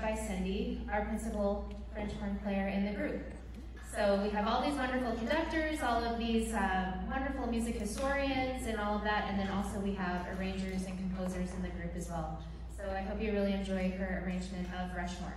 by Cindy, our principal French horn player in the group. So we have all these wonderful conductors, all of these uh, wonderful music historians and all of that, and then also we have arrangers and composers in the group as well. So I hope you really enjoy her arrangement of Rushmore.